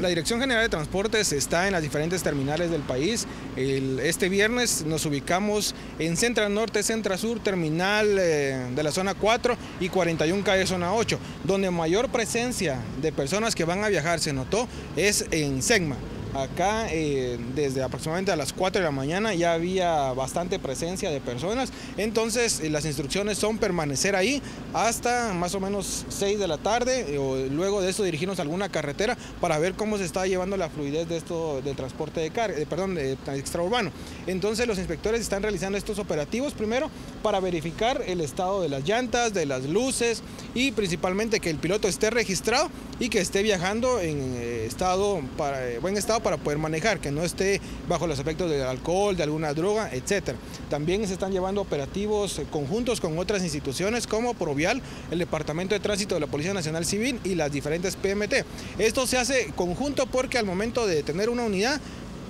la Dirección General de Transportes está en las diferentes terminales del país. este viernes nos ubicamos en Central Norte, Central Sur, terminal eh, de la zona 4 y 41 calle zona 8, donde mayor presencia de personas que van a viajar se notó es en Segma. Acá eh, desde aproximadamente a las 4 de la mañana ya había bastante presencia de personas, entonces eh, las instrucciones son permanecer ahí hasta más o menos 6 de la tarde eh, o luego de eso dirigirnos a alguna carretera para ver cómo se está llevando la fluidez de esto del transporte de carga, perdón, de extraurbano. Entonces los inspectores están realizando estos operativos primero para verificar el estado de las llantas, de las luces y principalmente que el piloto esté registrado y que esté viajando en estado para buen estado para poder manejar, que no esté bajo los efectos del alcohol, de alguna droga, etc. También se están llevando operativos eh, conjuntos con otras instituciones como Provial, el Departamento de Tránsito de la Policía Nacional Civil y las diferentes PMT. Esto se hace conjunto porque al momento de tener una unidad,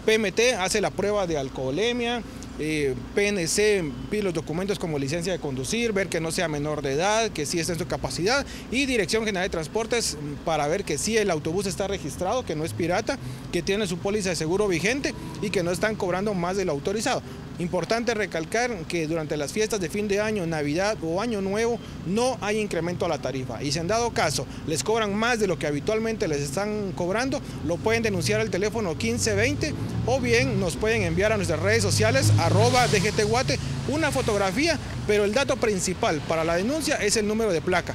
PMT hace la prueba de alcoholemia, eh, PNC pide los documentos como licencia de conducir, ver que no sea menor de edad, que sí esté en su capacidad y Dirección General de Transportes mm, para ver que sí el autobús está registrado, que no es pirata, que tiene su póliza de seguro vigente y que no están cobrando más de lo autorizado. Importante recalcar que durante las fiestas de fin de año, Navidad o Año Nuevo no hay incremento a la tarifa y si en dado caso les cobran más de lo que habitualmente les están cobrando, lo pueden denunciar al teléfono 1520 o bien nos pueden enviar a nuestras redes sociales arroba DGTGuate una fotografía, pero el dato principal para la denuncia es el número de placa.